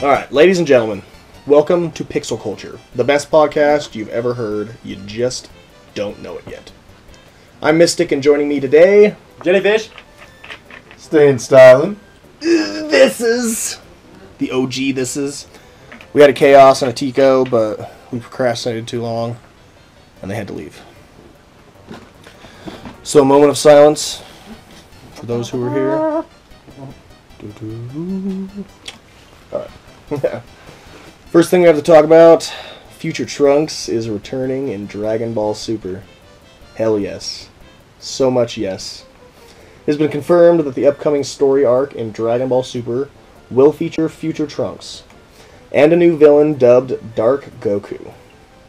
All right, ladies and gentlemen, welcome to Pixel Culture, the best podcast you've ever heard. You just don't know it yet. I'm Mystic, and joining me today, Jellyfish. Staying styling. this is the OG. This is. We had a chaos and a Tico, but we procrastinated too long, and they had to leave. So, a moment of silence for those who were here. All right. First thing we have to talk about: Future Trunks is returning in Dragon Ball Super. Hell yes, so much yes. It has been confirmed that the upcoming story arc in Dragon Ball Super will feature future Trunks and a new villain dubbed Dark Goku.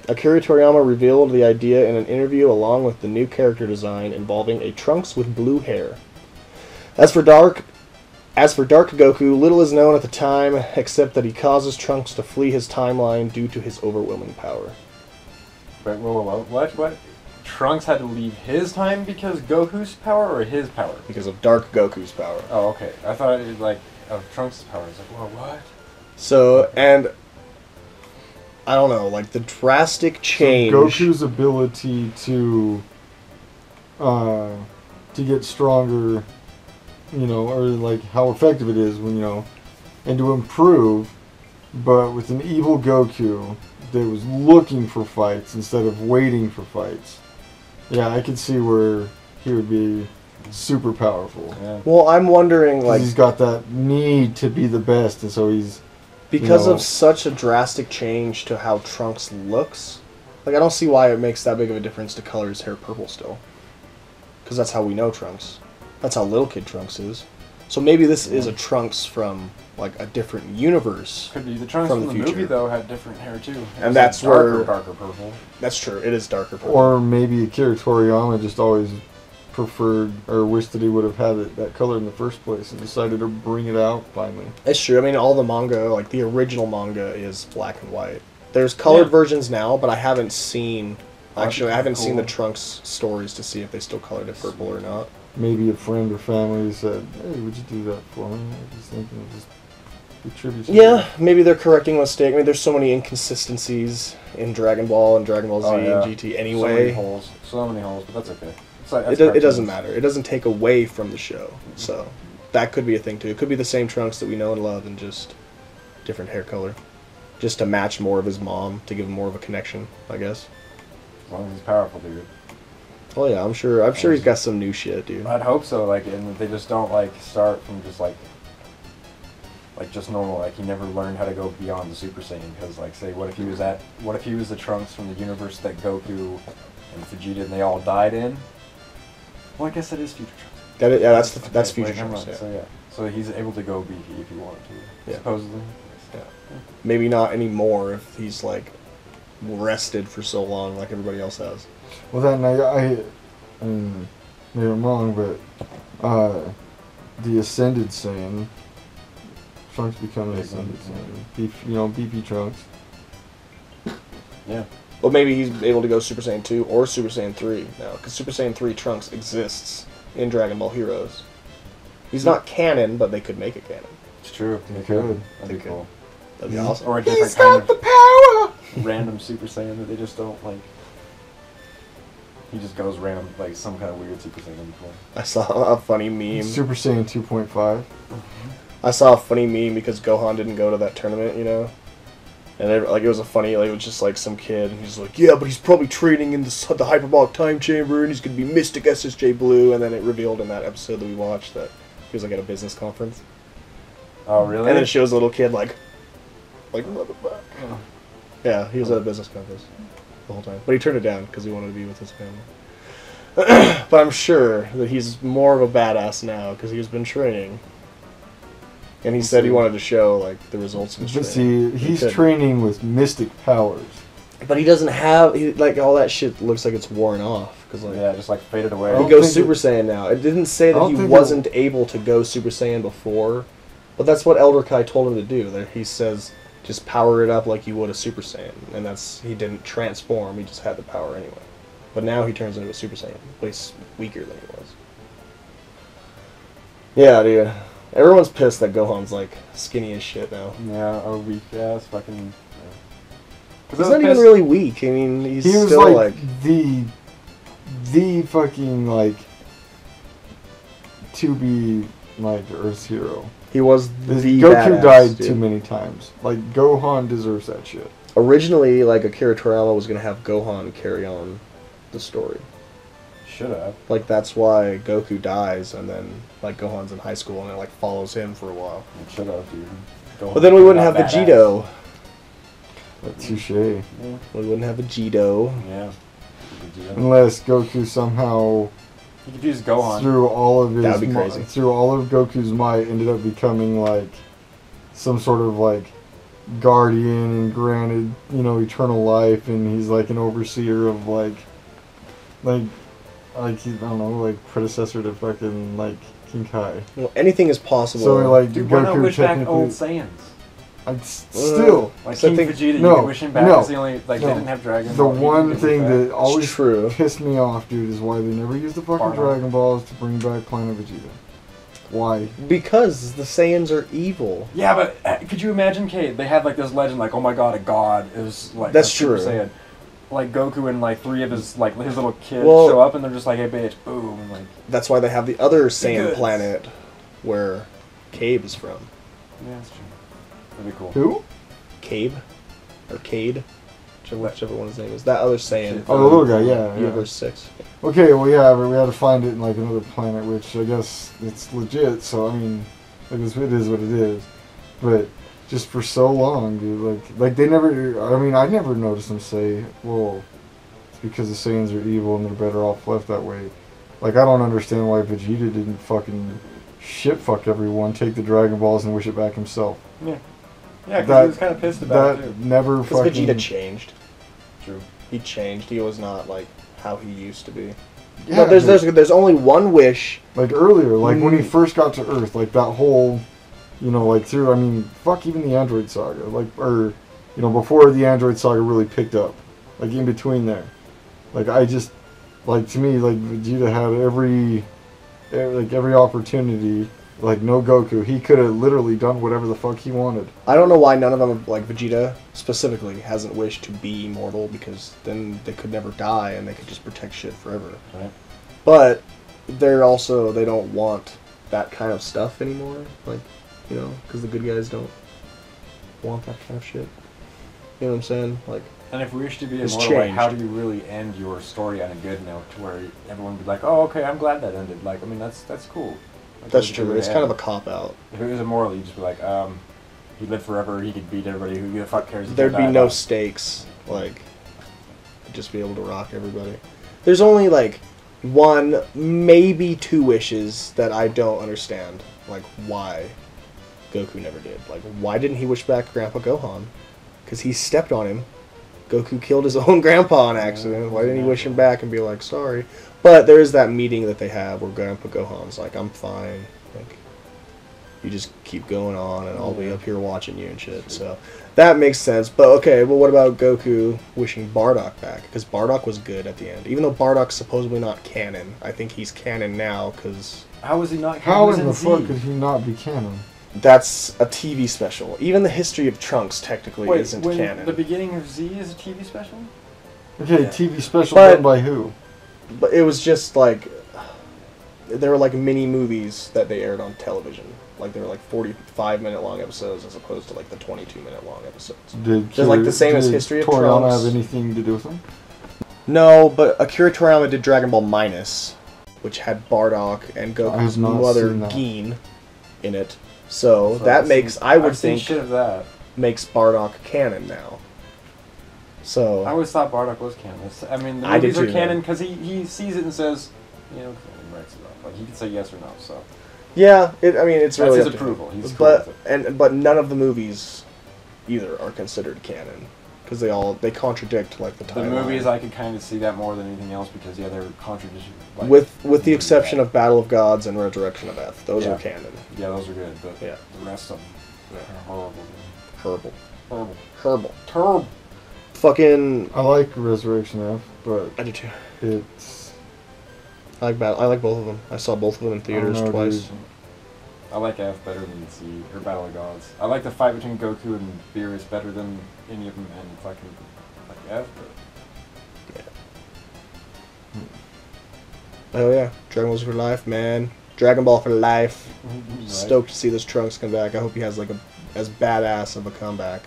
Akira Toriyama revealed the idea in an interview along with the new character design involving a Trunks with blue hair. As for Dark as for Dark Goku, little is known at the time except that he causes Trunks to flee his timeline due to his overwhelming power. Wait, whoa, whoa, whoa, what? What? Trunks had to leave his time because Goku's power or his power? Because of Dark Goku's power. Oh, okay. I thought it was like of Trunks' power. I was like, whoa, what? So, and I don't know, like the drastic change. Goku's ability to uh, to get stronger, you know, or like how effective it is when you know, and to improve, but with an evil Goku that was looking for fights instead of waiting for fights. Yeah, I could see where he would be super powerful. Yeah. Well, I'm wondering like, he's got that need to be the best, and so he's because know- of such a drastic change to how Trunks looks, like, I don't see why it makes that big of a difference to color his hair purple still. Because that's how we know Trunks. That's how little kid Trunks is. So maybe this is a Trunks from, like, a different universe. Could be the Trunks From from, the the, future. movie though had different hair too. It And that's like, darker, where- darker purple. That's true. It is darker purple. Or maybe Akira Toriyama just always preferred or wished that he would have had it that color in the first place and decided to bring it out finally. That's true. I mean, all the manga, like the original manga, is black and white. There's colored Yeah. versions now, but I haven't seen. Actually, I haven't seen the. Trunks stories to see if they still colored it purple or not. Maybe a friend or family said, "Hey, would you do that for me?" I just think it just be tribute. to Yeah, you." maybe they're correcting a mistake. I mean, there's so many inconsistencies in Dragon Ball and Dragon Ball Z Oh, yeah. and GT anyway. So many anyway. holes. So many holes, but that's okay. It's like, it, do, it doesn't matter. It doesn't take away from the show. So that could be a thing too. It could be the same Trunks that we know and love, and just different hair color, just to match more of his mom to give him more of a connection, I guess. As long as he's powerful, dude. Oh yeah, I'm sure. I'm sure he's got some new shit, dude. I'd hope so. Like, and they just don't like start from just like, like just normal. Like he never learned how to go beyond the Super Saiyan. Because like, say, what if he was at, what if he was the Trunks from the universe that Goku and Vegeta and they all died in? Well, I guess that is future Trunks. That is, yeah, that's the, that's Okay, future wait, Trunks. Yeah. So yeah, so he's able to go beefy if he wanted to. Yeah. Supposedly. Yeah. Maybe not anymore if he's like rested for so long like everybody else has. Well, then I, I, I mean, maybe I'm wrong, but uh, the Ascended Saiyan, Trunks becoming Yeah, Ascended Ascended Saiyan, Beef, you know, beefy Trunks. Yeah. Well, maybe he's able to go Super Saiyan 2 or Super Saiyan 3 now, because Super Saiyan 3 Trunks exists in Dragon Ball Heroes. He's not canon, but they could make it canon. It's true. They They could. could. They That'd be could. cool. That'd be awesome. Or a different He's kind got the power. random Super Saiyan that they just don't like. He just goes random, like some kind of weird Super Saiyan form. I saw a funny meme. Super Saiyan 2.5. Mm-hmm. I saw a funny meme because Gohan didn't go to that tournament, you know. And it, like it was a funny, like it was just like some kid, and he's like, "Yeah, but he's probably training in the, the hyperbolic time chamber, and he's gonna be Mystic SSJ Blue." And then it revealed in that episode that we watched that he was like at a business conference, Oh really? and then it shows a little kid like, like motherfucker. Oh. Yeah, he was at a business conference the whole time, but he turned it down because he wanted to be with his family. but I'm sure that he's more of a badass now because he's been training. And he said he wanted to show like the results of his But training. see, he's couldn't. training with mystic powers. But he doesn't have he, like all that shit. Looks like it's worn off because like Yeah, just like faded away. I he don't goes Super it- Saiyan now. It didn't say that he wasn't able to go Super Saiyan before, but that's what Elder Kai told him to do. There he says just power it up like you would a Super Saiyan, and that's he didn't transform. He just had the power anyway. But now he turns into a Super Saiyan, but he's weaker than he was. Yeah, dude. Everyone's pissed that Gohan's like skinny as shit now. Yeah, a weak ass fucking. He's not even really weak. I mean, he's he was still like, like, the the fucking like to be like Earth's hero. He was This the Goku badass, died dude. too many times. Like Gohan deserves that shit. Originally, like Akira Toriyama was gonna have Gohan carry on the story. Should have. Like that's why Goku dies, and then like Gohan's in high school, and it like follows him for a while. Should have, dude. Go But then we wouldn't have not badass. Vegito. But touche. Yeah. We wouldn't have Vegito. Yeah. Vegeta. Unless Goku somehow You could use Gohan. through all of his That would be mi- crazy. through all of Goku's might ended up becoming like some sort of like guardian and granted, you know, eternal life and he's like an overseer of like like like he- I don't know, like predecessor to fucking like King Kai. Well, anything is possible. So like Dude, why not Goku wish back technically old Saiyans? I s- still Like So I King think- Vegeta, you no, can wish him back. no, That's the only like no. they didn't have Dragon. the Ball, one thing that always true. pissed me off, dude, is why they never used the fucking Bardock. Dragon Balls to bring back Planet Vegeta. Why? because the Saiyans are evil. Yeah, but uh, could you imagine, Kate? They had like this legend, like, oh my god, a god is like That's a Super true. Saiyan. Like Goku and like three of his like his little kids Well- show up and they're just like, hey bitch, boom, and, like That's why they have the other Saiyan planet, where Cave is from. yeah, that's true. That'd be cool. Who? Cabe, or Cade, whichever, whichever one his name is. That other Saiyan. Oh, the little guy, yeah, yeah. Universe six. Okay, well, yeah, but we had to find it in like another planet, which I guess it's legit. So I mean, like it's, it is what it is. But just for so long, dude, like like they never. I mean, I never noticed them say, "Well, it's because the Saiyans are evil and they're better off left that way." Like I don't understand why Vegeta didn't fucking shit fuck everyone, take the Dragon Balls and wish it back himself. Yeah, yeah, because That- he was kind of pissed about That it too. never Because fucking. Vegeta changed. True. He changed. He was not like how he used to be. Yeah, but there's there's there's only one wish. Like earlier, like when he Mm. first got to Earth, like that whole, you know, like through, I mean, fuck even the Android saga, like, or, you know, before the Android saga really picked up, like in between there. Like, I just, like, to me, like, Vegeta had every, eh, like, every opportunity, like, no Goku. He could have literally done whatever the fuck he wanted. I don't know why none of them, like Vegeta specifically, hasn't wished to be immortal because then they could never die and they could just protect shit forever. Right. But they're also they don't want that kind of stuff anymore. Like, you know, because the good guys don't want that kind of shit. You know what I'm saying? Like, And if we wish to be It's immortal, like, how do you really end your story on a good note to where everyone would be like, oh, okay, I'm glad that ended. Like, I mean, that's that's cool. That's true. good It's kind of a cop out. If it was immoral, you'd just be like, um, he lived forever, he could beat everybody, who the fuck cares? There'd be no stakes. Like, just be able to rock everybody. There's only like one, maybe two wishes that I don't understand. Like, why Goku never did. Like, why didn't he wish back Grandpa Gohan? Because he stepped on him. Goku killed his own grandpa on accident. Why didn't he wish him back and be like, sorry? But there is that meeting that they have where Grandpa Gohan's like, I'm fine. Like, you just keep going on and I'll be up here watching you and shit. So that makes sense. But okay, well, what about Goku wishing Bardock back? Because Bardock was good at the end. Even though Bardock's supposedly not canon, I think he's canon now because How was he not? How he in the Z. fuck could he not be canon? that's a TV special. Even the history of Trunks technically Wait, isn't when canon. the beginning of Z is a TV special? Okay, Yeah. TV special But- done by who? But it was just like there were like mini movies that they aired on television. Like they were like 45 minute long episodes as opposed to like the 22 minute long episodes. Did Just like the same as History of Toriyama Trunks. have anything to do with them? No, but Akira Toriyama did Dragon Ball Minus, which had Bardock and Goku's not mother seen that. Geen in it. So, So that I've makes seen- I would I've seen think shit of that. makes Bardock canon now. So I always thought Bardock was canon. I mean, the I movies are too, canon because he, he sees it and says, you know, and writes it up. Like he can say yes or no. So yeah, it, I mean it's that's really his approval. He's but it. and but none of the movies either are considered canon because they all they contradict like the The movies I could kind of see that more than anything else because yeah, they're contradiction. Like, with with the exception of Battle of Gods and Resurrection of F, those Yeah. are canon. yeah, those are good, but Yeah. the rest of them Yeah. are horrible. Herbal, Horrible. herbal, Terrible. Fucking. I like Resurrection F, but I do too. it's I like battle. I like both of them. I saw both of them in theaters I know, twice. dude. I like F better than Z or Battle of Gods. I like the fight between Goku and Beerus better than any of them and fucking like F. But Oh yeah, Dragon Balls for life, man. Dragon Ball for life. Right? Stoked to see this Trunks come back. I hope he has like a as badass of a comeback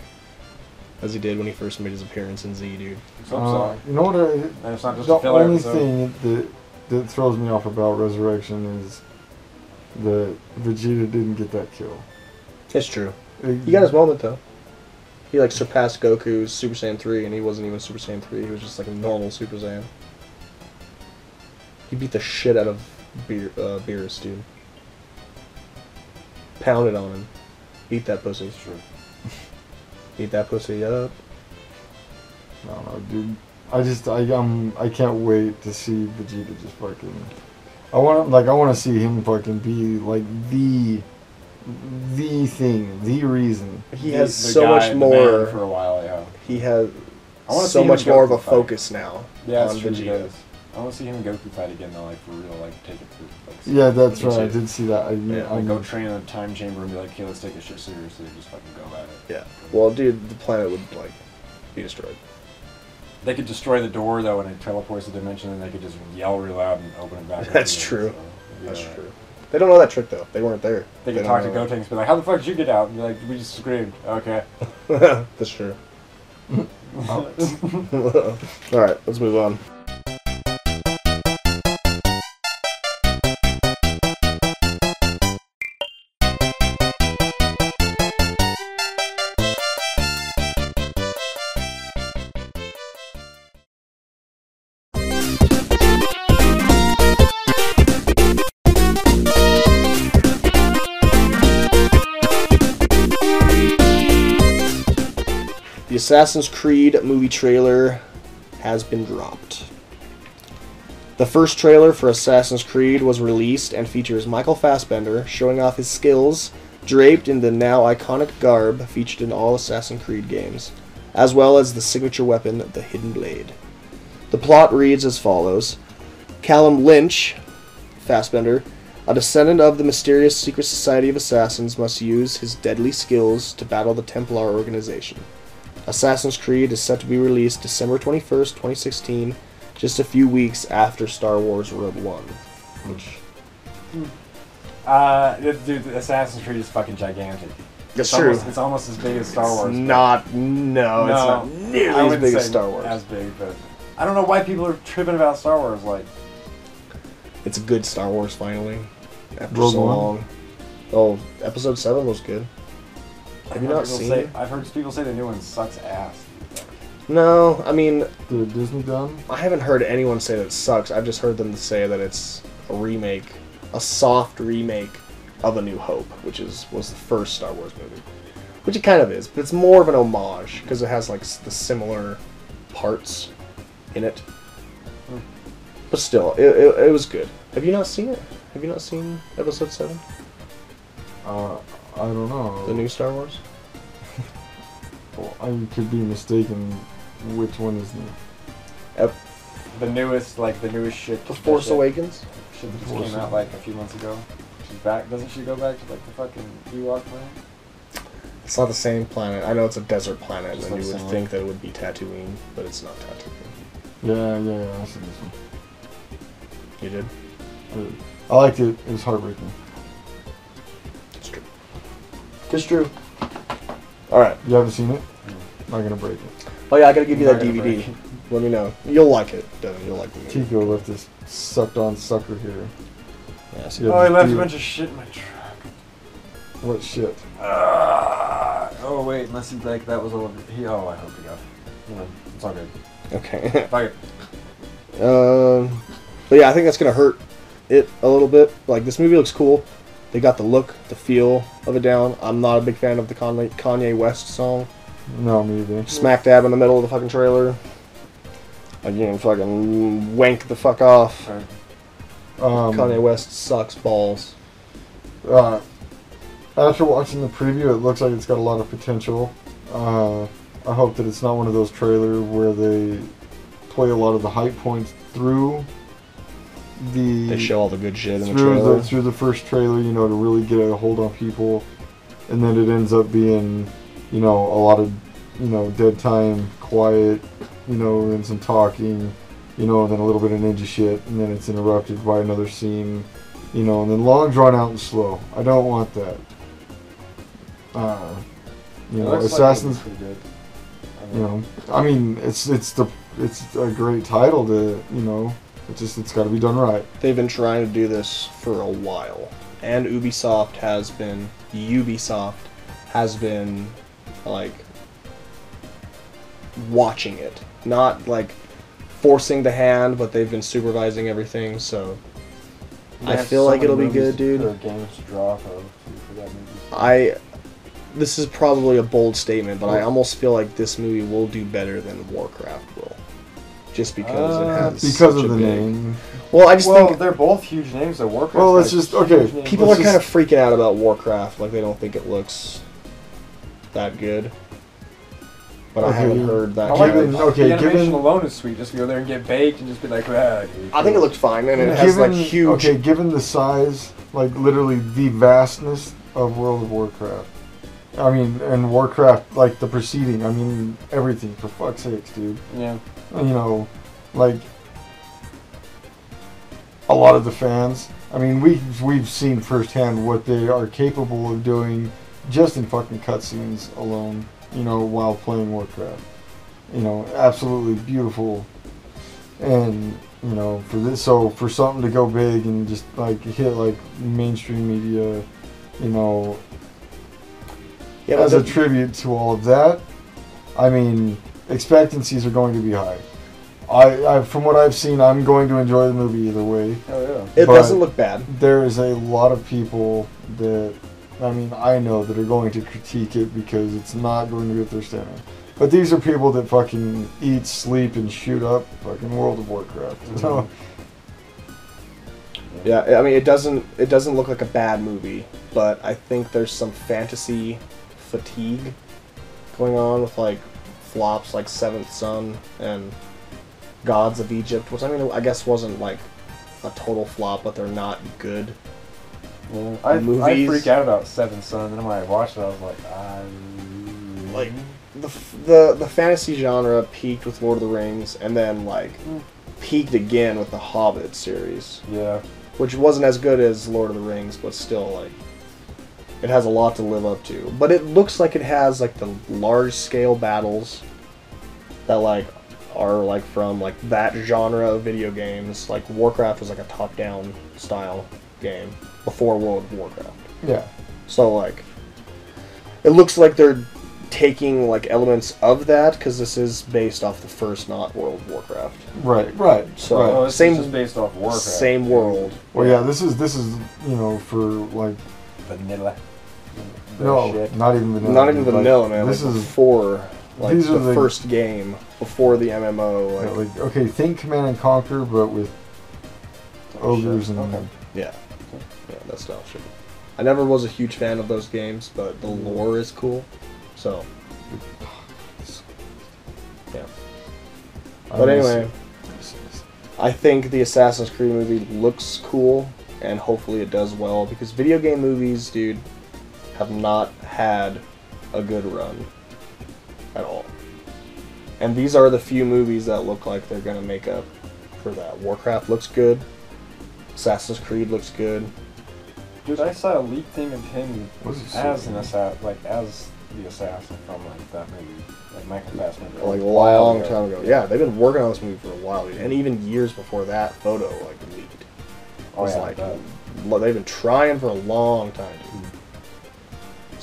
as he did when he first made his appearance in Z, dude. So, Uh, sorry. you know what? I, And it's not just the a only episode. thing that that throws me off about Resurrection is that Vegeta didn't get that kill. It's true. It- He got his moment though. He like surpassed Goku's Super Saiyan 3 and he wasn't even Super Saiyan 3. He was just like a normal Super Saiyan. He beat the shit out of Beer, uh, Beerus, dude. Pounded on him. Beat that pussy. It's true. Beat that pussy up. I don't know, dude. I just I um I can't wait to see Vegeta just fucking. I want like I want to see him fucking be like the the thing, the reason. He has the so guy- much more. for a while. Yeah. he has I wanna see so him much more of a fight. focus now Yeah, on true. he Vegeta. Does. I want to see him and Goku fight again though, like for real, like take it to like. Yeah, that's Me right. I did see that. I, Yeah, I'm- go train in a time chamber and be like, okay, let's take this shit seriously. Just fucking go at it. Yeah. Well, dude, the planet would like be destroyed. They could destroy the door though, and it teleports the dimension, and they could just yell real loud and open it back. up That's again, true. so it'd That's alright. true. They don't know that trick though. They weren't there. They could talk to know. Gotenks and be like, "How the fuck did you get out?" And be like, "We just screamed." Okay. That's true. All right, let's move on. Assassin's Creed movie trailer has been dropped. The first trailer for Assassin's Creed was released and features Michael Fassbender showing off his skills, draped in the now iconic garb featured in all Assassin's Creed games, as well as the signature weapon, the Hidden Blade. The plot reads as follows Callum Lynch, Fassbender, a descendant of the mysterious secret society of assassins, must use his deadly skills to battle the Templar organization. Assassin's Creed is set to be released December 21st, 2016, just a few weeks after Star Wars Rogue One. Which Uh, dude, Assassin's Creed is fucking gigantic. That's it's Almost, it's almost as big as Star It's Wars. not. No, it's not nearly I as wouldn't big as say Star Wars. As big, but I don't know why people are tripping about Star Wars. Like, It's a good Star Wars finally. After Rogue so One? long. Oh, Episode Seven was good. Have you I've heard not people seen say. I've heard people say the new one sucks ass. No, I mean the Disney done. I haven't heard anyone say that it sucks. I've just heard them say that it's a remake, a soft remake of A New Hope, which is was the first Star Wars movie. Which it kind of is, but it's more of an homage because it has like the similar parts in it. Hmm. But still, it, it, it was good. Have you not seen it? Have you not seen Episode Seven, Uh, I don't know. the new Star Wars? Well, I could be mistaken. Which one is new? Ep- The newest, like the newest shit. the Force shit, Awakens. Shit that just Force came out like a few months ago. She's back. Doesn't she go back to like the fucking Ewok planet? It's not the same planet. I know it's a desert planet, Just and you would similar. think that it would be Tatooine, but it's not Tatooine. Yeah, yeah, yeah. I see this one. You did? I, I liked it. It was heartbreaking. It's true. All right. You haven't seen it? Not gonna break it. Oh yeah, I gotta give you Not that DVD. Let me know. You'll like it, Devin. You'll like the movie. Tico left this sucked on sucker here. Yeah, see, Yeah, oh, I left a bunch of shit in my truck. What shit? Ah. oh wait, unless he like that was all. He, oh, I hope he got. You know, it's all good. Okay. Fuck it. um, but yeah, I think that's gonna hurt it a little bit. Like this movie looks cool. They got the look, the feel of it down. I'm not a big fan of the Kanye, West song. No, me either. Smack dab in the middle of the fucking trailer. Again, fucking wank the fuck off. Um, Kanye West sucks balls. uh, after watching the preview, it looks like it's got a lot of potential. Uh, I hope that it's not one of those trailers where they play a lot of the hype points through the They show all the good shit in the through trailer. the through the first trailer, you know, to really get a hold on people, and then it ends up being, you know, a lot of, you know, dead time, quiet, you know, and some talking, you know, and then a little bit of ninja shit, and then it's interrupted by another scene, you know, and then long drawn out and slow. I don't want that. Uh, you It know, looks like Assassin's it'll be pretty good. I you know, I mean, it's it's the it's a great title to you know, it's just it's got to be done right. They've been trying to do this for a while, and Ubisoft has been Ubisoft has been like watching it, not like forcing the hand, but they've been supervising everything. So I feel so like it'll be good, dude. Games to draw off of too, for that movie. I this is probably a bold statement, but I almost feel like this movie will do better than Warcraft will, just because it Uh, has because such of a the big- name. Well, I just well, think they're both huge names. That Warcraft. Well, let's just- okay, people let's are just- kind of freaking out about Warcraft, like they don't think it looks that good. But I haven't heard that. I like Given- the, okay, the animation given- alone is sweet. Just go there and get baked and just be like, ah. I think it looked fine, and it has like huge. Okay, given the size, like literally the vastness of World of Warcraft. I mean, and Warcraft, like the preceding. I mean, everything. For fuck's sakes, dude. Yeah. You know, like a lot of the fans. I mean, we've we've seen firsthand what they are capable of doing just in fucking cutscenes alone. You know, while playing Warcraft. You know, absolutely beautiful. And you know, for this, so for something to go big and just like hit like mainstream media, you know, yeah, as a tribute to all of that, I mean, expectancies are going to be high. I, I, from what I've seen, I'm going to enjoy the movie either way. Oh yeah. it but- doesn't look bad. There is a lot of people that, I mean, I know that are going to critique it because it's not going to be what they're standing. But these are people that fucking eat, sleep, and shoot up fucking World of Warcraft. You know? Mm-hmm. Yeah, I mean it doesn't it doesn't look like a bad movie, but I think there's some fantasy fatigue going on with like flops like Seventh Son and Gods of Egypt, which I mean I guess wasn't like a total flop, but they're not good. Yeah. I, I freak out about Seven Son, and then when I watched it, I was like, I Like the the the fantasy genre peaked with Lord of the Rings, and then like mm. peaked again with the Hobbit series. yeah. which wasn't as good as Lord of the Rings, but still like it has a lot to live up to. But it looks like it has like the large scale battles that like are like from like that genre of video games. Like Warcraft was like a top down style game before World of Warcraft. Yeah. So like it looks like they're taking like elements of that because this is based off the first not World of Warcraft. Right. Right. So- right. Oh, this Same- is just based off Warcraft. Same world. Well, yeah. This is this is you know for like Vanilla. No, Shit. not even vanilla. Not even like, vanilla, man. This like is before, like these the, are the- first game before the MMO. Yeah, Like, like okay, think Command and Conquer, but with oh, ogres and Okay. yeah, yeah, that style shit. I never was a huge fan of those games, but the lore is cool. So yeah. But anyway. I think the Assassin's Creed movie looks cool, and hopefully it does well because video game movies, dude, have not had a good run at all. And these are the few movies that look like they're gonna make up for that. Warcraft looks good. Assassin's Creed looks good. Dude, I saw a leak thing of him What is it as so- an assassin, like as the assassin from like that movie, like Michael Fassbender. Like a while long time ago. Yeah, they've been working on this movie for a while, dude. And even years before that photo like leaked. Oh It's yeah, like that. they've been trying for a long time, dude.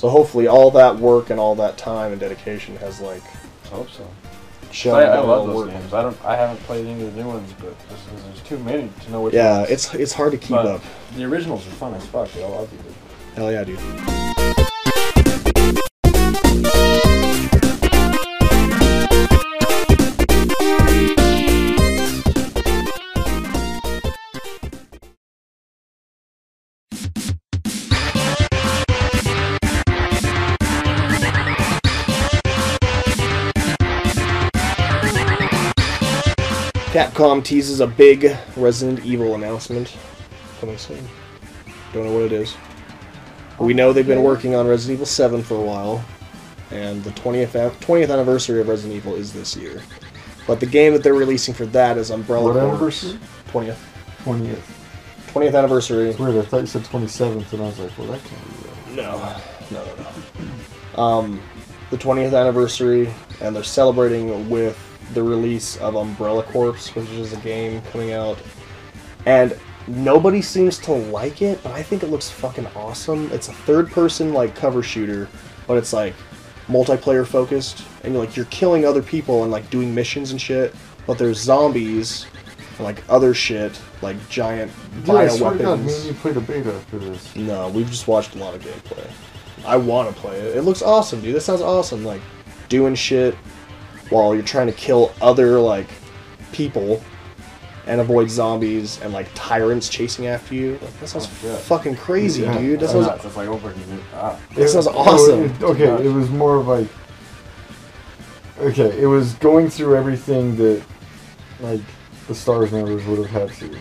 So hopefully all that work and all that time and dedication has like I hope so. shown I, I love it'll those work. games. I don't. I haven't played any of the new ones, but just 'cause there's too many to know which. Yeah, ones. it's it's hard to keep But up. The originals are fun as fuck. Dude. I love you. Hell yeah, dude. Capcom teases a big Resident Evil announcement coming soon. Don't know what it is. We know they've been working on Resident Evil 7 for a while, and the 20th 20th anniversary of Resident Evil is this year. But the game that they're releasing for that is Umbrella Corps. anniversary? 20th. 20th. 20th anniversary. It's weird. I thought you said 27th, and I was like, well, that can't be right. No, no, no, no. Um, the 20th anniversary, and they're celebrating with the release of Umbrella Corps, which is a game coming out. And nobody seems to like it, but I think it looks fucking awesome. It's a third-person like cover shooter, but it's like multiplayer focused, and you're like you're killing other people and like doing missions and shit. But there's zombies and like other shit, like giant Dude, I swear to God, me bioweapons. and you played a beta for this. No, we've just watched a lot of gameplay. I want to play it. It looks awesome, dude. That sounds awesome. Like doing shit while you're trying to kill other like people and avoid zombies and like tyrants chasing after you. Like, that sounds Oh, fucking crazy, Yeah. dude. That sounds nuts. It's like open. Ah. That sounds awesome. it- okay, it was more of like. Okay, it was going through everything that, like, the Stars members would have had to.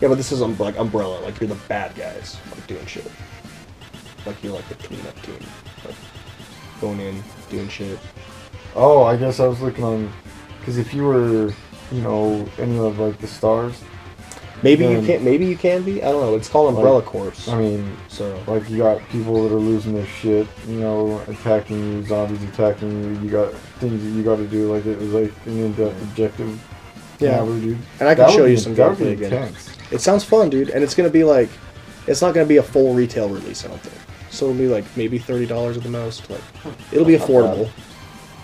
yeah, but this is um, like Umbrella. Like you're the bad guys, like doing shit. Like you're like the cleanup team, like going in, doing shit. Oh, I guess I was looking on. Because if you were, you know, any of, like, the Stars, Maybe you can't. Maybe you can be. I don't know. It's called Umbrella Corps. I mean, so Like you got people that are losing their shit, you know, attacking you, zombies attacking you. You got things that you got to do. Like it was like an in-depth objective. Yeah. Dude. And I can That show you some gameplay again. intense. It sounds fun, dude, and it's gonna be like, it's not gonna be a full retail release. I don't think. So it'll be like maybe thirty dollars at the most. Like, it'll be affordable.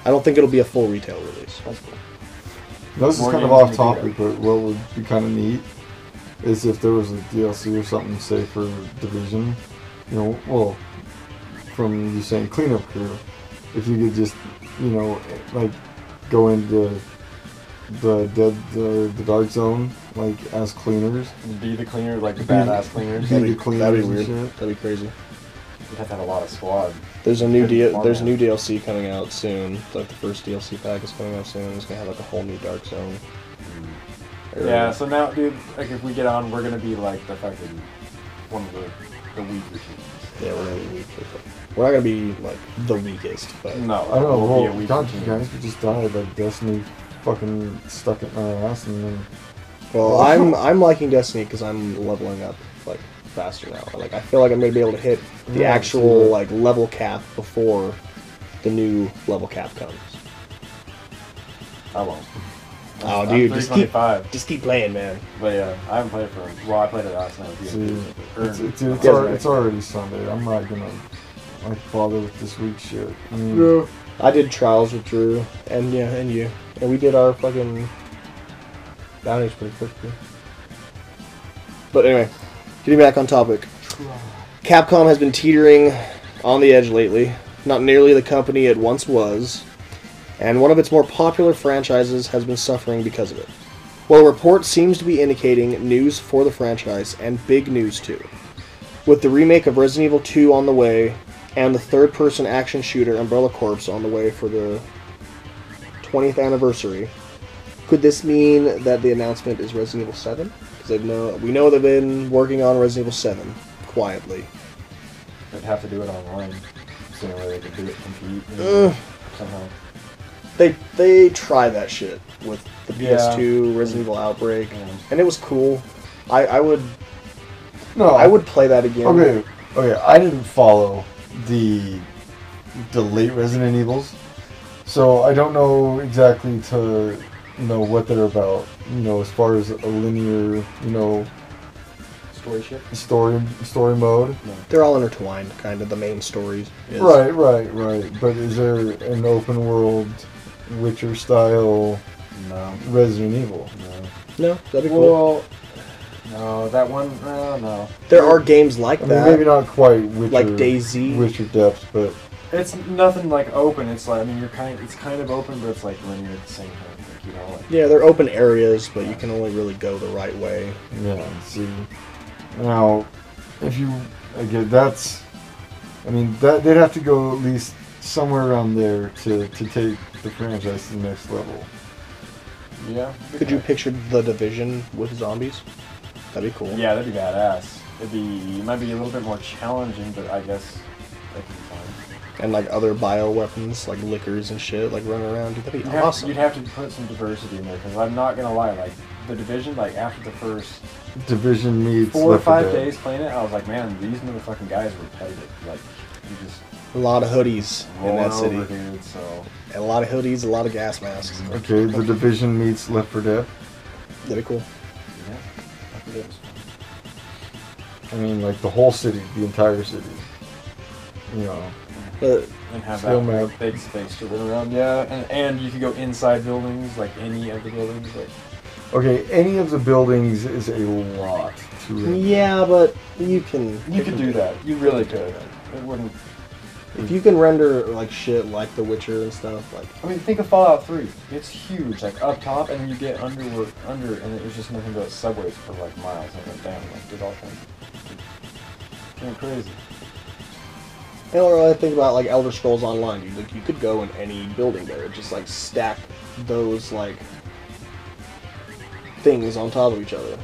I don't think it'll be a full retail release. That's cool. This is kind of off topic, but what would be kind of neat is if there was a DLC or something, say for Division, you know, well, from you saying cleanup crew, if you could just, you know, like go into the dead, the, the dark zone, like as cleaners, Be the cleaner, like the badass cleaners. be- You'd That'd be, cleaners that'd be and weird. shit. That'd be crazy. have to have a lot of squad. There's a new Good D- there's a new. DLC coming out soon. Like the first DLC pack is coming out soon. It's gonna have like a whole new dark zone. Or- Yeah, so now, dude, like if we get on, we're gonna be like the fucking one of the the weaker teams. yeah, we're gonna be weak. We're not gonna be like the weakest, but No, I don't know, we'll be a weaker God, you guys, we just died, like Destiny fucking stuck it in our ass and then, Well, I'm I'm liking Destiny because I'm leveling up like faster now. Like I feel like I'm gonna be able to hit the Yeah, actual see. like level cap before the new level cap comes. I won't. Oh, I'm uh, dude, just keep just keep playing, man. But yeah, I haven't played it for. Well, I played it last night. with see, it's, it's, it's, Yeah, al- right. it's already Sunday, I'm not gonna, like, bother with this week's shit. I mean, I did trials with Drew and yeah, and you, and we did our fucking bounties pretty quickly. But anyway, getting back on topic. Capcom has been teetering on the edge lately. Not nearly the company it once was, and one of its more popular franchises has been suffering because of it. Well, a report seems to be indicating news for the franchise, and big news too. With the remake of Resident Evil 2 on the way, and the third person action shooter Umbrella Corps on the way for the 20th anniversary, could this mean that the announcement is Resident Evil 7? Because know, we know they've been working on Resident Evil 7 quietly. They'd have to do it online. So the only way they could do it, compete you know, somehow. They they try that shit with the Yeah. PS2 Resident Evil Outbreak, Yeah. and it was cool. I, I would no, I would play that again. Okay, okay. I didn't follow the the late Resident Evils, so I don't know exactly to know what they're about. You know, as far as a linear, you know, Story shit. story story mode. They're all intertwined, kind of the main stories. is- Right, right, right. But is there an open world Witcher style No. Resident Evil? No. No, that'd be cool. Well, no, that one. Uh, no. There are games like I mean, that. maybe not quite Witcher, Like DayZ. Witcher depth, but It's nothing like open. It's like I mean, you're kind. Of, It's kind of open, but it's like linear at the same time. Like, you know, like, Yeah, they're open areas, but you can only really go the right way. Yeah, see. Now, if you again, that's. I mean, that they'd have to go at least somewhere around there to to take the franchise to the next level. Yeah. Could you picture the division with zombies? That'd be cool. Yeah, that'd be badass. It'd be it might be a little bit more challenging, but I guess that could be fun. And like other bio weapons, like lickers and shit, like running around. Dude, that'd You'd be have, you'd have to put some diversity in there because I'm not gonna lie, like the division, like after the first Division meets four or five days playing it, I was like, man, these motherfucking guys were repetitive. Like you just a lot of hoodies in rolling that city. over, dude. So And a lot of hoodies, a lot of gas masks. Okay, the Division meets Left 4 Dead. That'd be cool. yeah, I think it. I mean, like the whole city, the entire city. You know, But and have Still that mad. big space to run around. Yeah, and and you could go inside buildings, like any of the buildings. Like okay, any of the buildings is a lot to render. yeah, but you can. you could do that. You really could. It wouldn't. If you can render like shit like The Witcher and stuff, like I mean, think of Fallout 3. It's huge, like up top, and then you get under, under, and it was just nothing but subways for like miles. And it went down, like did all kinds. Of, crazy. You know, or I think about like Elder Scrolls Online, dude. Like you could go in any building there, and just like stack those like things on top of each other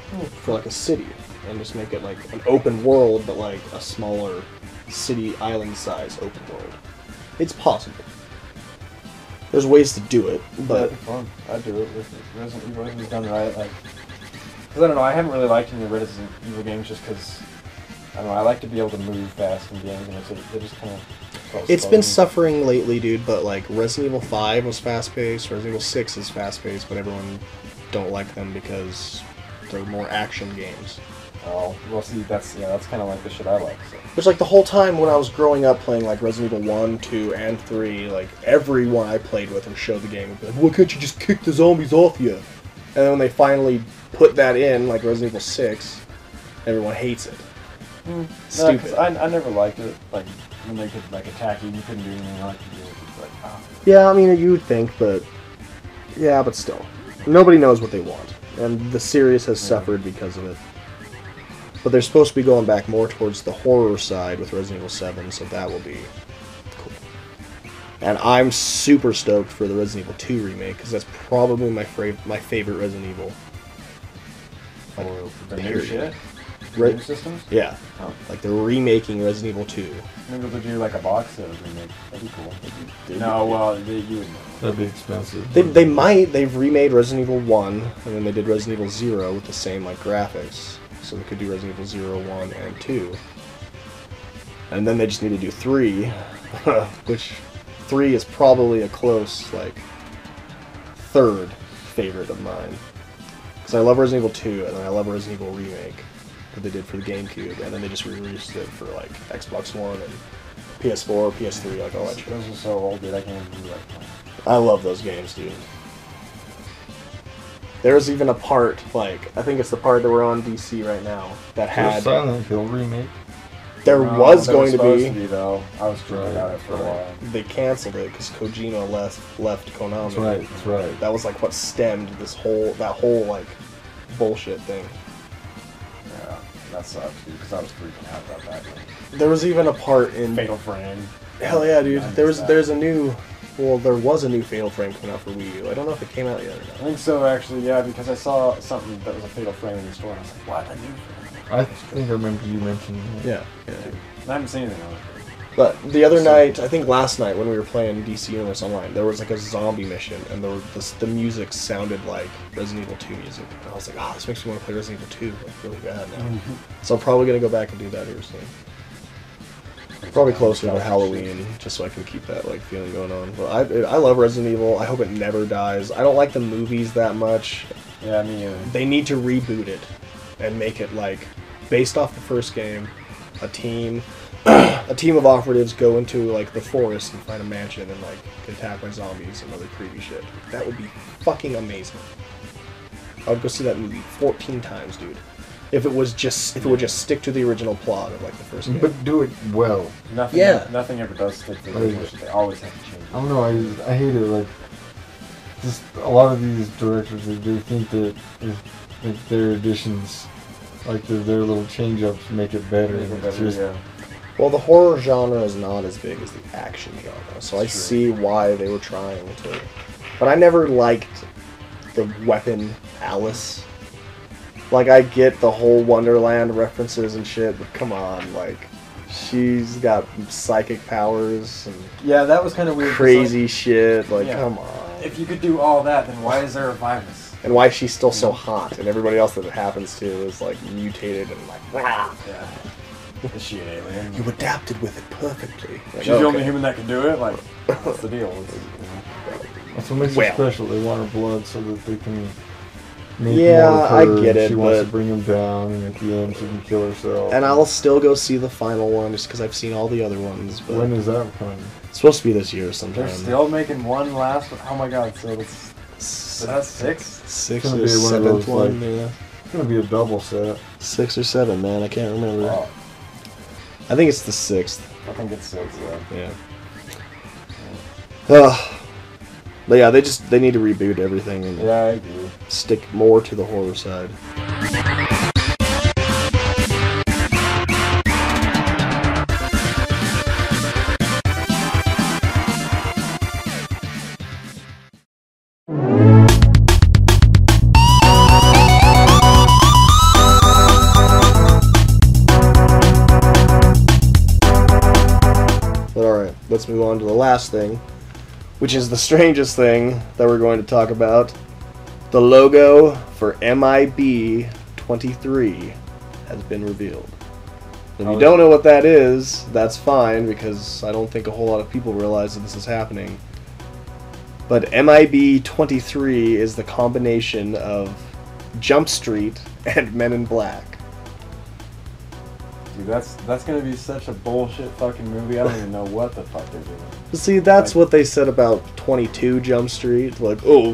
for like a city, and just make it like an open world, but like a smaller city island size open world. It's possible. There's ways to do it, That'd but be fun. I'd do it if Resident Evil was done right. Like, cause I don't know. I haven't really liked any Resident Evil games just because I don't know. I like to be able to move fast in games, and so they just kind of. it's been suffering lately, dude. But like Resident Evil Five was fast paced, Resident Evil Six is fast paced, but everyone don't like them because they're more action games. Oh, well, see, that's yeah, that's kind of like the shit I like. So. Which, like, the whole time when I was growing up playing, like, Resident Evil 1, 2, and 3, like, everyone I played with and showed the game would be like, why can't you just kick the zombies off you? And then when they finally put that in, like Resident Evil 6, everyone hates it. No, Stupid. 'cause I, I never liked it. Like when they could like attack you, you couldn't do anything like you do. It's like, ah. Yeah, I mean, you would think, but. Yeah, but still. Nobody knows what they want. And the series has suffered because of it. But they're supposed to be going back more towards the horror side with Resident Evil 7, so that will be cool. And I'm super stoked for the Resident Evil 2 remake, because that's probably my, fra- my favorite Resident Evil. Like, the new period. Shit, Right. new systems. Yeah. Oh, Like, they're remaking Resident Evil 2. maybe they'll do like a box set of remake. That'd be cool. They'd No, be- well, they, you would know. That'd be expensive. They, they might. They've remade Resident Evil 1, and then they did Resident Evil 0 with the same like graphics. So they could do Resident Evil 0, 1, and 2. And then they just need to do 3, which 3 is probably a close, like, third favorite of mine. Because I love Resident Evil 2, and I love Resident Evil Remake that they did for the GameCube, and then they just re-released it for, like, Xbox One and PS4, PS3, like all that shit. Those are so old, dude. I can't even do like. I love those games, dude. There's even a part, like, I think it's the part that we're on DC right now, that had. Silent Hill remake. There No, was there going to supposed be. though. I was dreaming about it for a while. They canceled it because Kojima left left Konami. That's right. That's right. That was like what stemmed this whole that whole like bullshit thing. Yeah, that sucks, dude. Because I was freaking out about that. There was even a part in Fatal Frame. Hell yeah, dude. I There was that. there's a new well, there was a new Fatal Frame coming out for Wii U. I don't know if it came out yet or not. I think so, actually. Yeah, because I saw something that was a Fatal Frame in the store, and I was like, "What? A new frame?" I think I remember you mentioning that. Yeah, yeah. I haven't seen anything on it. But the other night, I think last night when we were playing DC Universe Online, there was like a zombie mission, and the the, the music sounded like Resident Evil 2 music. And I was like, oh, this makes me want to play Resident Evil 2 like really bad now. Mm-hmm. So I'm probably gonna go back and do that here soon. Probably closer to Halloween, just so I can keep that like feeling going on. But I I love Resident Evil. I hope it never dies. I don't like the movies that much. Yeah, me either. They need to reboot it and make it like based off the first game. A team, a team of operatives go into like the forest and find a mansion and like get attacked by zombies and other creepy shit. That would be fucking amazing. I would go see that movie 14 times, dude. If it was just if it would just stick to the original plot of like the first game. But do it well. Nothing. Yeah. Nothing ever does stick to the original shit. They always have to change. I don't know. I I hate it. Like, just a lot of these directors, they, they think that if, if their additions, like their, their little change ups, make it better. Make it better, it's just, yeah. Well, the horror genre is not as big as the action genre, so I see why they were trying to. But I never liked the weapon Alice. Like I get the whole Wonderland references and shit, but come on, like she's got psychic powers and Yeah, that was kind of weird. 'cause, crazy shit. Like Yeah. come on. Like, if you could do all that, then why is there a virus? and why she's still so hot, and everybody else that it happens to is like mutated and like. Rah! Yeah. Is she an alien? You adapted with it perfectly. Like, She's the only okay. human that can do it. Like, what's the deal? It's, That's what makes Well. her special. They want her blood so that they can make Yeah, more of I her. get and it, She wants to bring him down, and at the end she can kill herself. And I'll still go see the final one just because I've seen all the other ones. But When is that coming? it's supposed to be this year sometime. They're still making one last. one. Oh my god! So that's so that's six. six or be one seventh one. like- yeah, It's gonna be a double set. six or seven, man. I can't remember. Oh, I think it's the sixth. I think it's six. Yeah. Yeah. Ugh. But yeah, they just they need to reboot everything and Yeah, I agree. stick more to the horror side. Move on to the last thing, which is the strangest thing that we're going to talk about. The logo for MIB 23 has been revealed. If Oh, you don't know what that is, that's fine because I don't think a whole lot of people realize that this is happening. But MIB 23 is the combination of Jump Street and Men in Black. Dude, that's that's gonna be such a bullshit fucking movie. I don't even know what the fuck they're doing. See, that's Like- what they said about 22 Jump Street. Like, oh,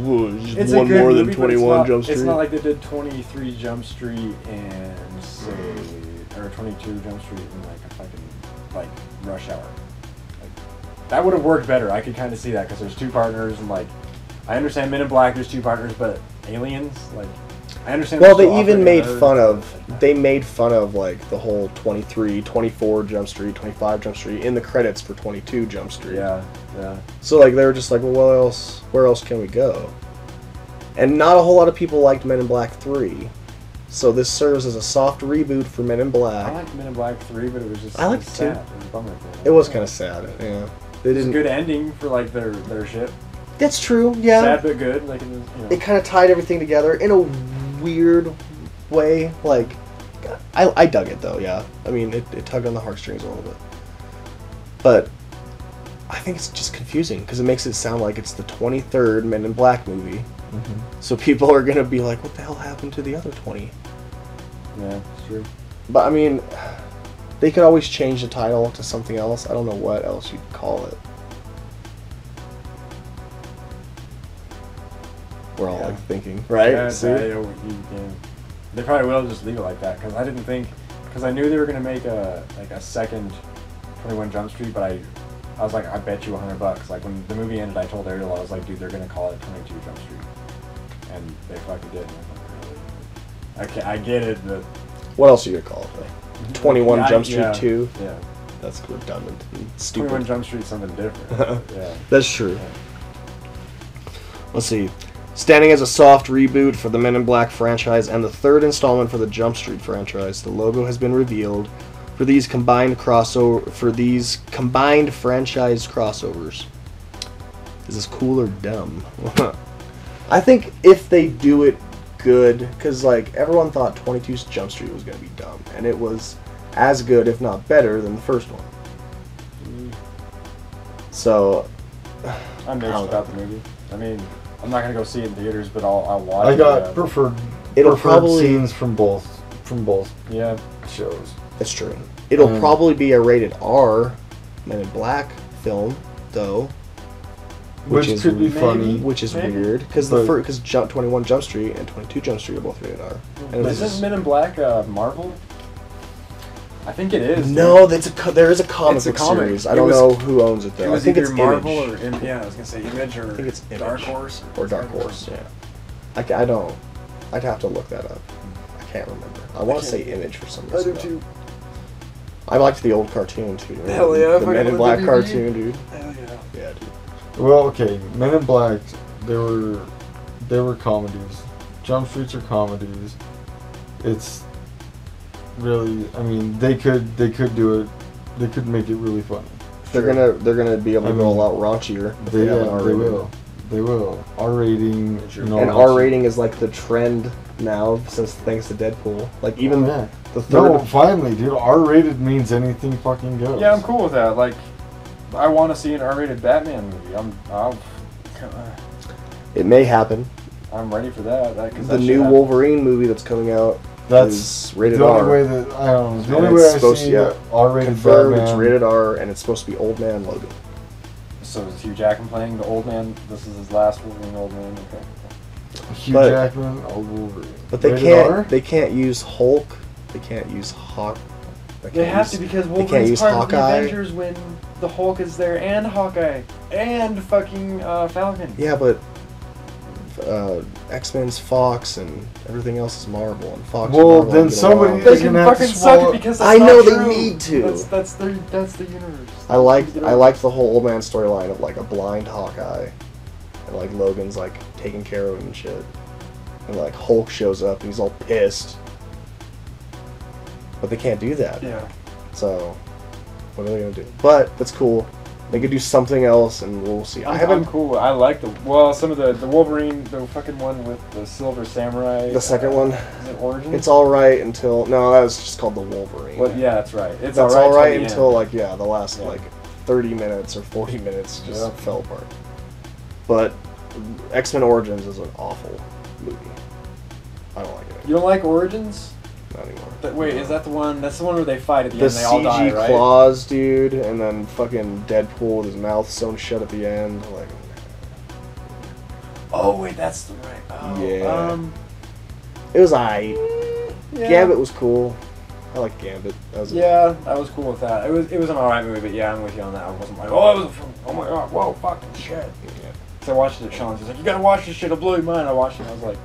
it's one more movie, than 21 not- Jump Street. It's not like they did 23 Jump Street and say, or 22 Jump Street in like a fucking like Rush Hour. Like, that would have worked better. I could kind of see that because there's two partners and like I understand Men in Black. There's two partners, but aliens like I understand. well, they even made fun of. like, They made fun of like the whole 23, 24 Jump Street, 25 Jump Street in the credits for 22 Jump Street. Yeah, yeah. So like they were just like, well, what else? Where else can we go? And not a whole lot of people liked Men in Black 3. So this serves as a soft reboot for Men in Black. I liked Men in Black 3, but it was just I liked it it too. was. It was bummer. It was kind of sad. Yeah, they It didn't. good ending for like their their ship. That's true. Yeah. Sad but good. Like it you know. it kind of tied everything together in a weird way. Like, I, I dug it though. Yeah, I mean, it, it tugged on the heartstrings a little bit, but I think it's just confusing because it makes it sound like it's the 23rd Men in Black movie. Mm-hmm. So people are gonna be like, "What the hell happened to the other 20?" yeah, it's true. But I mean, they could always change the title to something else. I don't know what else you'd call it. We're all Yeah. like thinking, right? Yeah, See? yeah, yeah, yeah. They probably will just leave it like that because I didn't think because I knew they were gonna make a like a second Twenty One Jump Street, but I I was like I bet you a hundred bucks. Like when the movie ended, I told Ariel I was like, dude, they're gonna call it Twenty Two Jump Street, and they fucking did. And I like, really? I I get it, but What else are you gonna call it? Though? Mhm. 21 Yeah, Jump Street yeah, 2? Yeah, That's redundant and stupid. One Jump Street something different. yeah. That's true. Let's see. Standing as a soft reboot for the Men in Black franchise and the third installment for the Jump Street franchise, the logo has been revealed for these combined crossover for these combined franchise crossovers. Is this cool or dumb? I think if they do it good, because like everyone thought 22's Jump Street was gonna be dumb, and it was as good, if not better, than the first one. Mm. So I'm nervous about the movie. I mean, I'm not gonna go see it in theaters, but I'll, I'll watch I it. got uh, preferred, It'll preferred probably- scenes from both from both yeah. shows. That's true. It'll Um, probably be a rated R Men in Black film, though, Which Which, is could be maybe- funny. which is Maybe. weird because the first because Jump Twenty One Jump Street and Twenty Two Jump Street are both rated R. And this Isn't is- Men in Black uh, Marvel? I think it is. no, that's a co- there is a comic It's a book comic. series. I It don't was- know who owns it though. It was I think either it's Marvel Image. or Im- yeah, I was gonna say Image or I think it's Dark Horse or Dark Horse. Yeah, I, I don't. I'd have to look that up. I can't remember. I want to say Image for some reason. though. I liked the old cartoon too. dude. Hell yeah, the Men in Black cartoon, dude. Hell yeah. Yeah, dude. Well, okay, Men in Black, they were they were comedies. Jump Streets are comedies. It's really, I mean, they could they could do it. They could make it really funny. They're gonna they're gonna be able to I go a lot raunchier. if They, yeah, R they will. They will. R rating. Sure. And R rating is like the trend now since thanks to Deadpool. Like shit. even yeah. the third. No, finally, dude. R rated means anything fucking goes. Yeah, I'm cool with that. Like, I want to see an R-rated Batman movie. I'm, I'm, It may happen. I'm ready for that. that 'cause The that new happened. Wolverine movie that's coming out That's is rated the only R. way that I don't know. The only way it's I supposed to- see yeah. R rated Confirmed Batman. it's rated R and it's supposed to be Old Man Logan. So is Hugh Jackman playing the old man? This is his last Wolverine old man. Okay. Hugh But- Jackman, old Wolverine. But they Rated can't R? they can't use Hulk. They can't use Hawk. They, They can't have use- to because can't Wolverine's use part Hawkeye. of the Avengers when the Hulk is there and Hawkeye and fucking uh, Falcon. Yeah, but uh, X Men's Fox and everything else is Marvel and Fox. Well, and then get somebody- They can gonna to fucking suck it because that's I know not they true. need to. That's that's the that's the universe. I like I over like the whole old man storyline of like a blind Hawkeye, and like Logan's like taking care of him and shit, and like Hulk shows up and he's all pissed, but they can't do that. Yeah. So what are they gonna do? But that's cool. They could do something else, and we'll see. I I'm, haven't I'm cool. I like the well, some of the the Wolverine, the fucking one with the Silver Samurai. the second uh, one. Is it Origins? It's all right until no, that was just called the Wolverine. Well, yeah, that's right. It's That's all all right until like yeah, the last Yeah. like thirty minutes or forty minutes just Yeah. fell apart. But X Men Origins is an awful movie. I don't like it You don't like Origins? Not anymore. That, wait, is that the one? That's the one where they fight at the, the end. They all CG die, right? claws, dude, and then fucking Deadpool with his mouth sewn shut at the end. Like, Oh wait, that's the right. Oh, Yeah. Um, it was alright. yeah. Gambit was cool. I like Gambit. That was Yeah, I was cool with that. It was it was an alright movie, but yeah, I'm with you on that. I wasn't like, oh, it was. Oh my god, whoa, fucking shit. Yeah. So I watched it. Sean's like, you gotta watch this shit. It'll blow your mind. I watched it. and I was like,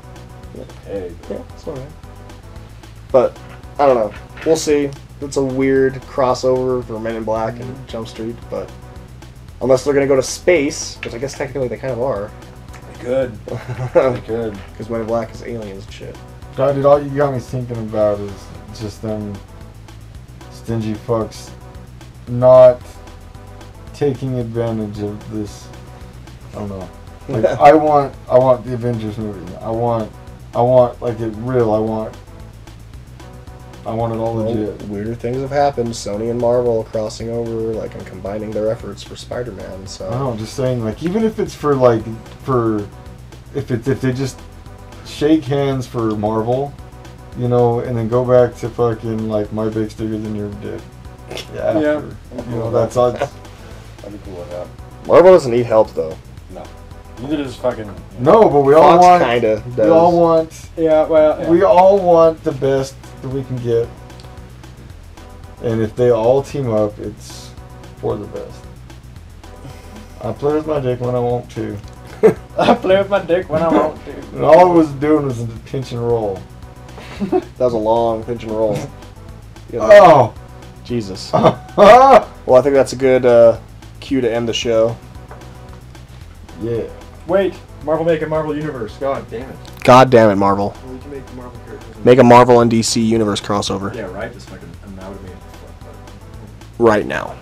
hey, Yeah, it's alright. But I don't know. We'll see. It's a weird crossover for Men in Black and mm. Jump Street, but unless they're gonna go to space, which I guess technically they kind of are, they could, they could. because Men in Black is aliens and shit. God, dude, all you got me thinking about is just them stingy fucks not taking advantage of this. I don't know. Like I want, I want the Avengers movie. I want, I want like it real. I want, I want it all Well, legit. weirder things have happened. Sony and Marvel crossing over, like, and combining their efforts for Spider-Man. So I am just saying, like even if it's for like for, if it if they just shake hands for Marvel, you know, and then go back to fucking like my big's bigger than your dick. Yeah. Yeah. after. You know, that's all. I'd be cool with that. Marvel doesn't need help though. No, neither does fucking. No, but we all want. kinda We all want. Yeah, well, yeah. We all want the best that we can get. And if they all team up, it's for the best. I play with my dick when I want to. I play with my dick when I want to. And all I was doing was a pinch and roll. That was a long pinch and roll. You know, Oh! Jesus. Well, I think that's a good uh, cue to end the show. Yeah. Wait, Marvel make a Marvel universe. God damn it. God damn it, Marvel. We can make Marvel characters. Make a Marvel and DC universe crossover Yeah, right. Just fucking amalgamate. right now.